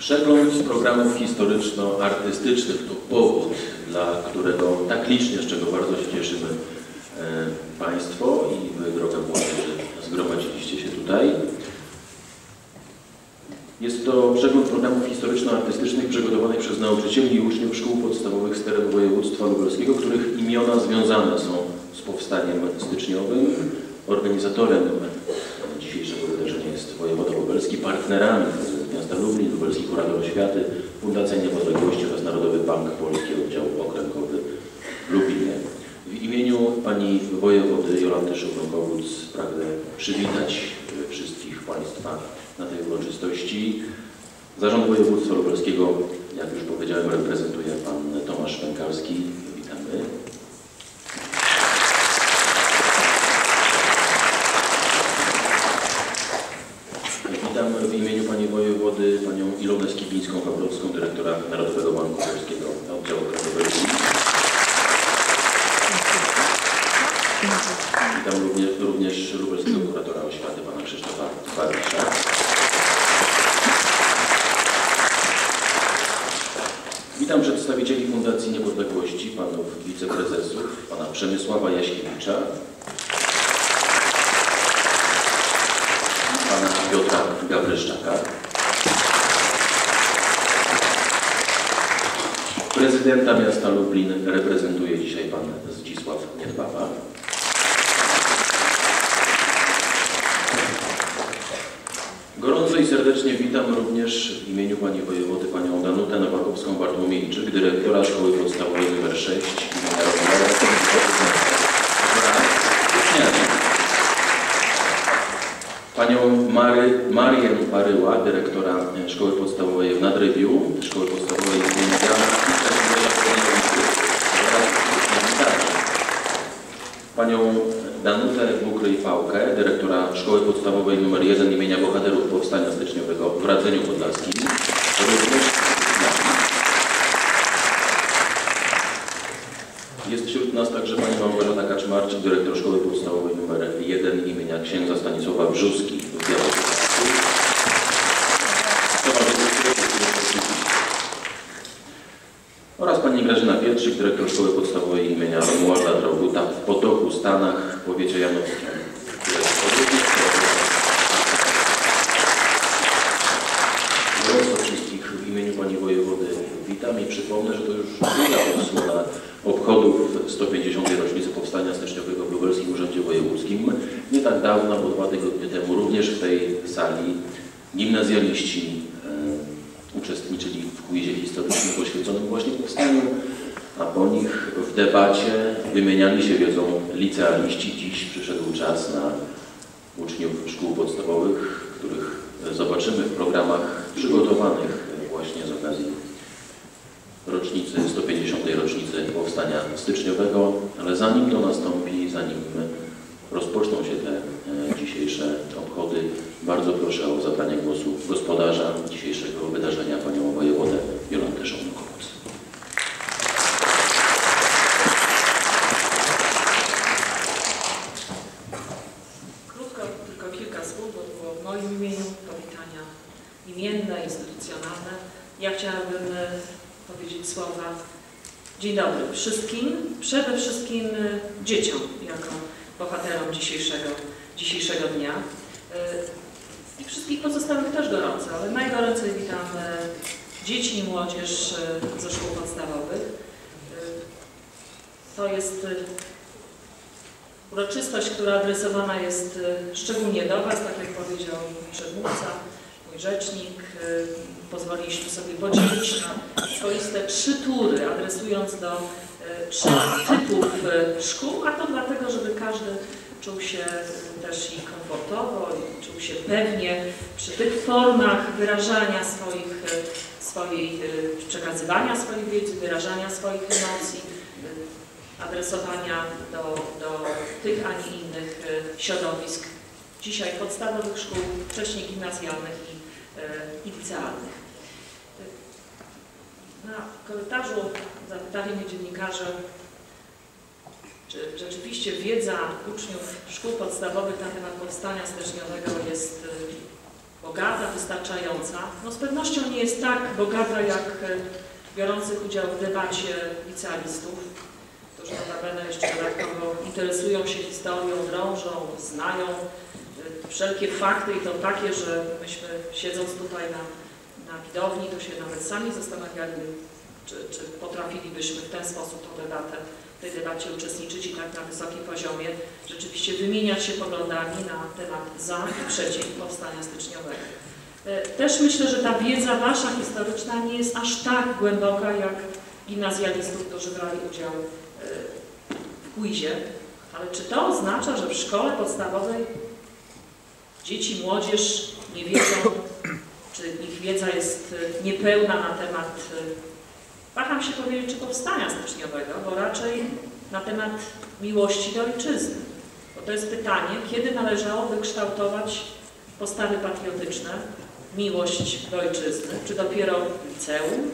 Przegląd programów historyczno-artystycznych to powód, dla którego tak licznie, z czego bardzo się cieszymy e, Państwo i Wy, droga młodzieży, zgromadziliście się tutaj. Jest to przegląd programów historyczno-artystycznych przygotowanych przez nauczycieli i uczniów szkół podstawowych z terenu województwa lubelskiego, których imiona związane są z powstaniem styczniowym. Organizatorem dzisiejszego wydarzenia jest wojewoda lubelski, partnerami Lublin, Lubelski Kurator Oświaty, Fundacja Niepodległości oraz Narodowy Bank Polski Oddział Okręgowy w Lublinie. W imieniu pani wojewody Jolanty Szymon-Kowódz pragnę przywitać e, wszystkich Państwa na tej uroczystości. Zarząd Województwa Lubelskiego, jak już powiedziałem, reprezentuje pan Tomasz Pękalski. Witamy. Witam w imieniu pani wojewody panią Ilonę Skibińską-Pawłowską, dyrektora Narodowego Banku Polskiego Oddziału Krajowego. Witam również, również lubelskiego kuratora oświaty pana Krzysztofa Barisza. Witam przedstawicieli Fundacji Niepodległości, panów wiceprezesów, pana Przemysława Jaśkiewicza, pana Gawryszczaka, prezydenta miasta Lublin reprezentuje dzisiaj pan Zdzisław Niedbawa. Gorąco i serdecznie witam również w imieniu Pani Wojewody Panią Danutę Nowakowską-Bartłomiejczyk, dyrektora Szkoły Podstawowej nr 6 imienia Romualda Panią Mary, Marię Baryła, dyrektora Szkoły Podstawowej w Nadrybiu, Szkoły Podstawowej imienia Jana Panią Danutę Bukryj-Pałkę, dyrektora Szkoły Podstawowej nr 1 imienia Bohaterów Powstania Styczniowego w Radzeniu Podlaskim. Również jest wśród nas także pani Małgorzata Kaczmarczyk, dyrektor Szkoły Podstawowej nr 1 imienia księdza Stanisława Brzuski w Białymstoku. Oraz pani Grażyna Pietrzyk, dyrektor Szkoły Podstawowej imienia Romualda Droguta w Potoku, Stanach, w powiecie janowskim. Wszystkich w imieniu Pani Wojewody witam i przypomnę, że to już druga odsłona obchodów 150. rocznicy Powstania Styczniowego w Lubelskim Urzędzie Wojewódzkim. Nie tak dawno, bo dwa tygodnie temu, również w tej sali gimnazjaliści e, uczestniczyli w quizie historycznym poświęconym właśnie powstaniu, a po nich w debacie wymieniali się wiedzą licealiści. Dziś przyszedł czas na uczniów szkół podstawowych, których zobaczymy w programach przygotowanych właśnie z okazji rocznicy, 150. rocznicy Powstania Styczniowego, ale zanim to nastąpi, zanim rozpoczną się te e, dzisiejsze obchody, bardzo proszę o zabranie głosu gospodarza dzisiejszego wydarzenia, panią wojewodę Jolantę Szołnokowicz. Krótko, tylko kilka słów, bo to było w moim imieniu, powitania imienne, instytucjonalne. Ja chciałabym e, powiedzieć słowa Dzień dobry wszystkim, przede wszystkim e, dzieciom, jako dzisiejszego, dzisiejszego dnia. E, I wszystkich pozostałych też gorąco, ale najgoręcej witam e, dzieci i młodzież e, ze szkół podstawowych. E, To jest e, Uroczystość, która adresowana jest szczególnie do Was, tak jak powiedział przedmówca, mój rzecznik. Pozwoliliśmy sobie podzielić na swoiste trzy tury, adresując do trzech typów szkół, a to dlatego, żeby każdy czuł się też i komfortowo, i czuł się pewnie przy tych formach wyrażania swoich, y, swojej, y, przekazywania swojej wiedzy, wyrażania swoich emocji, y, adresowania do, do tych, a nie innych e, środowisk, dzisiaj podstawowych szkół, wcześniej gimnazjalnych i, e, i licealnych. Na korytarzu zapytali mnie dziennikarze, czy rzeczywiście wiedza uczniów szkół podstawowych na temat powstania styczniowego jest e, bogata, wystarczająca. No z pewnością nie jest tak bogata jak e, biorących udział w debacie licealistów, którzy notabene jeszcze dodatkowo interesują się historią, drążą, znają e, wszelkie fakty i to takie, że myśmy siedząc tutaj na, na widowni, to się nawet sami zastanawiali, czy, czy potrafilibyśmy w ten sposób tę debatę, tej debacie uczestniczyć i tak na wysokim poziomie rzeczywiście wymieniać się poglądami na temat za i przeciw powstania styczniowego. E, Też myślę, że ta wiedza wasza historyczna nie jest aż tak głęboka jak gimnazjalistów, którzy brali udział e, w quizie, ale czy to oznacza, że w szkole podstawowej dzieci, młodzież nie wiedzą, czy ich wiedza jest e, niepełna na temat, waham się powiedzieć, czy powstania styczniowego, bo raczej na temat miłości do ojczyzny. Bo to jest pytanie, kiedy należało wykształtować postawy patriotyczne, miłość do ojczyzny, czy dopiero liceum,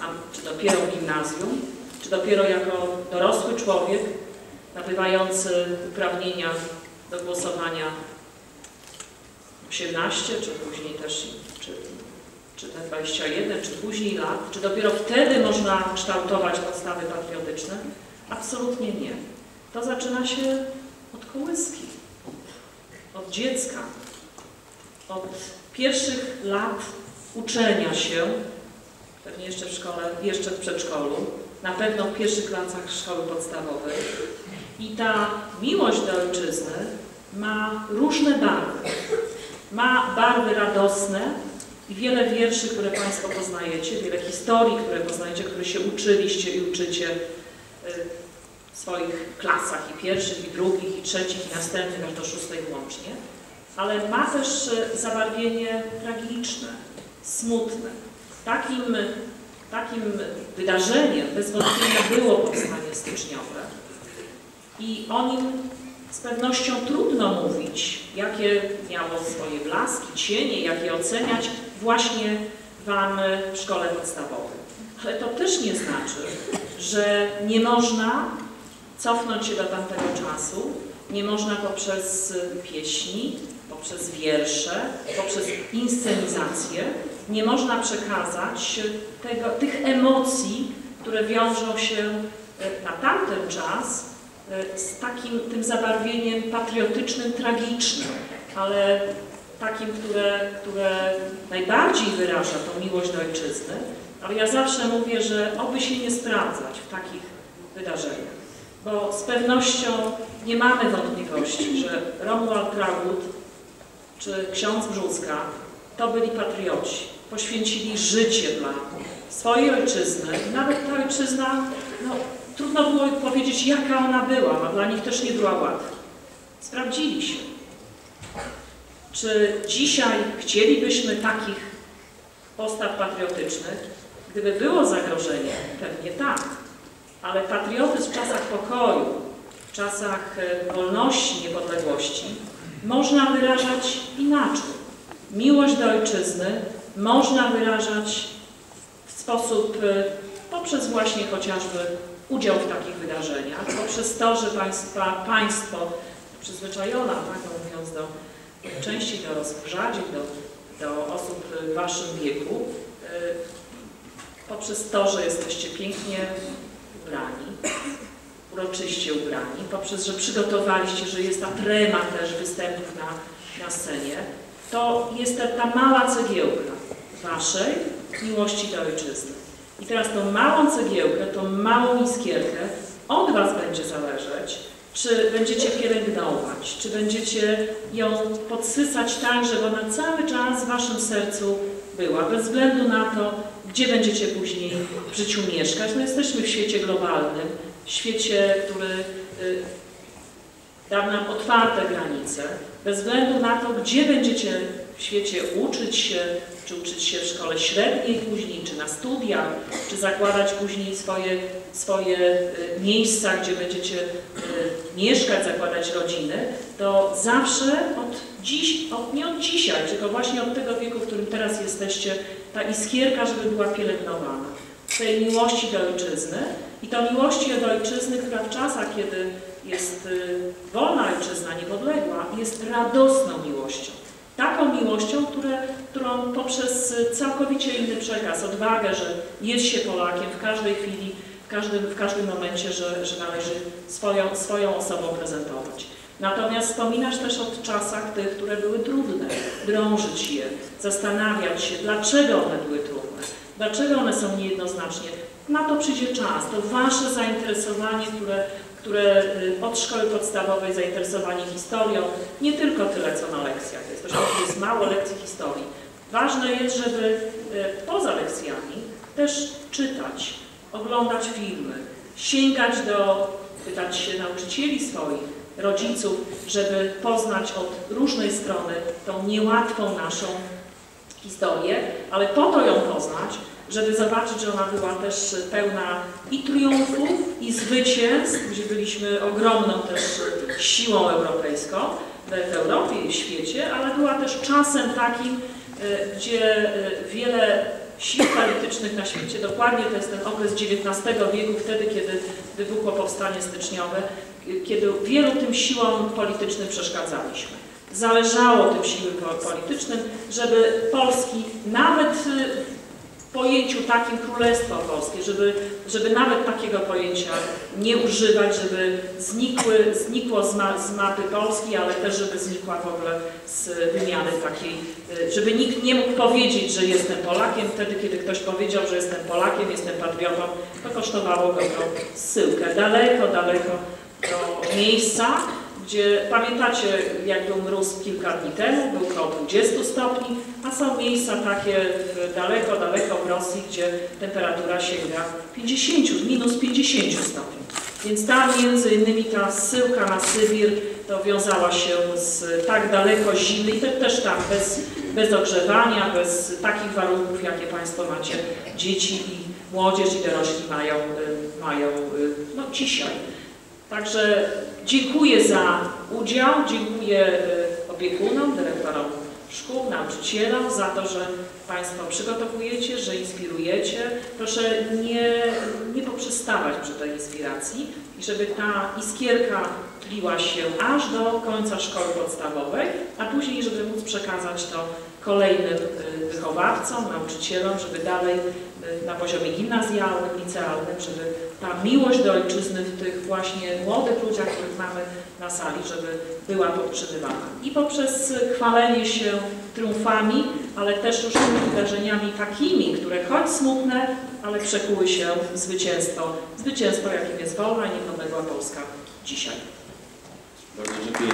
a, czy dopiero gimnazjum, czy dopiero jako dorosły człowiek nabywający uprawnienia do głosowania 18, czy później też, czy, te 21, czy później lat, czy dopiero wtedy można kształtować podstawy patriotyczne? Absolutnie nie. To zaczyna się od kołyski, od dziecka, od pierwszych lat uczenia się, pewnie jeszcze w szkole, jeszcze w przedszkolu, na pewno w pierwszych latach szkoły podstawowej. I ta miłość do ojczyzny ma różne barwy. Ma barwy radosne i wiele wierszy, które Państwo poznajecie, wiele historii, które poznajecie, które się uczyliście i uczycie y, w swoich klasach i pierwszych, i drugich, i trzecich, i następnych, aż do szóstej włącznie. Ale ma też y, zabarwienie tragiczne, smutne. Takim, takim wydarzeniem bez wątpienia było powstanie styczniowe. I o nim z pewnością trudno mówić, jakie miało swoje blaski, cienie, jak je oceniać właśnie Wam w szkole podstawowej. Ale to też nie znaczy, że nie można cofnąć się do tamtego czasu, nie można poprzez pieśni, poprzez wiersze, poprzez inscenizację, nie można przekazać tego, tych emocji, które wiążą się e, na tamten czas e, z takim tym zabarwieniem patriotycznym, tragicznym, ale takim, które, które najbardziej wyraża tą miłość do ojczyzny. Ale ja zawsze mówię, że oby się nie sprawdzać w takich wydarzeniach, bo z pewnością nie mamy wątpliwości, że Romuald Kragut czy ksiądz Brzuska to byli patrioci. Poświęcili życie dla swojej ojczyzny. I nawet ta ojczyzna, no, trudno było powiedzieć, jaka ona była, dla nich też nie była łatwa. Sprawdzili się. Czy dzisiaj chcielibyśmy takich postaw patriotycznych? Gdyby było zagrożenie, pewnie tak. Ale patriotyzm w czasach pokoju, w czasach e, wolności, niepodległości można wyrażać inaczej. Miłość do ojczyzny można wyrażać w sposób e, poprzez właśnie chociażby udział w takich wydarzeniach, poprzez to, że państwa, państwo przyzwyczajona, tak mówiąc, do częściej dorosłych, rzadziej do, do osób w waszym wieku, e, poprzez to, że jesteście pięknie ubrani, uroczyście ubrani, poprzez, że przygotowaliście, że jest ta trema też występów na, na scenie, to jest ta, ta mała cegiełka waszej miłości do ojczyzny. I teraz tą małą cegiełkę, tą małą iskierkę od was będzie zależeć, czy będziecie pielęgnować, czy będziecie ją podsysać tak, żeby ona cały czas w waszym sercu była, bez względu na to, gdzie będziecie później w życiu mieszkać. No jesteśmy w świecie globalnym, świecie, który y, da nam otwarte granice, bez względu na to, gdzie będziecie w świecie uczyć się, czy uczyć się w szkole średniej później, czy na studiach, czy zakładać później swoje, swoje y, miejsca, gdzie będziecie y, mieszkać, zakładać rodziny, to zawsze od dziś, od, nie od dzisiaj, tylko właśnie od tego wieku, w którym teraz jesteście, ta iskierka, żeby była pielęgnowana. Tej miłości do ojczyzny i to miłości do ojczyzny, która w czasach, kiedy jest y, wolna ojczyzna, niepodległa, jest radosną miłością. Taką miłością, które, którą poprzez całkowicie inny przekaz, odwagę, że jest się Polakiem w każdej chwili, w każdym, w każdym momencie, że, że należy swoją, swoją osobą prezentować. Natomiast wspominasz też o czasach tych, które były trudne, drążyć je, zastanawiać się, dlaczego one były trudne, dlaczego one są niejednoznacznie. Na to przyjdzie czas, to Wasze zainteresowanie, które, które y, od szkoły podstawowej, zainteresowanie historią, nie tylko tyle co na lekcjach, jest, to jest mało lekcji historii. Ważne jest, żeby y, poza lekcjami też czytać, oglądać filmy, sięgać do, pytać się nauczycieli swoich, rodziców, żeby poznać od różnej strony tą niełatwą naszą historię, ale po to ją poznać, żeby zobaczyć, że ona była też pełna i triumfów, i zwycięstw, gdzie byliśmy ogromną też siłą europejską w Europie i w świecie, ale była też czasem takim, e, gdzie e, wiele sił politycznych na świecie, dokładnie to jest ten okres XIX wieku, wtedy, kiedy wybuchło powstanie styczniowe, kiedy wielu tym siłom politycznym przeszkadzaliśmy. Zależało tym siłom politycznym, żeby Polski nawet pojęciu takim Królestwo Polskie, żeby, żeby nawet takiego pojęcia nie używać, żeby znikły, znikło z, ma, z mapy Polski, ale też żeby znikła w ogóle z wymiany takiej, żeby nikt nie mógł powiedzieć, że jestem Polakiem. Wtedy, kiedy ktoś powiedział, że jestem Polakiem, jestem patriotą, to kosztowało go to zsyłkę. Daleko, daleko do miejsca, gdzie pamiętacie, jak był mróz kilka dni temu, był około 20 stopni, a są miejsca takie daleko, daleko w Rosji, gdzie temperatura sięga 50, minus 50 stopni. Więc tam między innymi ta zsyłka na Sybir to wiązała się z tak daleko zimy i te, też tam bez, bez ogrzewania, bez takich warunków, jakie Państwo macie, dzieci i młodzież i dorośli mają, y, mają y, no, dzisiaj. Także dziękuję za udział, dziękuję y, opiekunom, dyrektorom szkół, nauczycielom za to, że Państwo przygotowujecie, że inspirujecie. Proszę nie, nie poprzestawać przy tej inspiracji i żeby ta iskierka tliła się aż do końca szkoły podstawowej, a później, żeby móc przekazać to kolejnym y, wychowawcom, nauczycielom, żeby dalej y, na poziomie gimnazjalnym, licealnym, żeby ta miłość do ojczyzny w tych właśnie młodych ludziach, których mamy na sali, żeby była podtrzymywana. I poprzez chwalenie się triumfami, ale też różnymi wydarzeniami takimi, które choć smutne, ale przekuły się w zwycięstwo. Zwycięstwo, jakim jest wolna i niepodległa Polska dzisiaj. Bardzo dziękuję.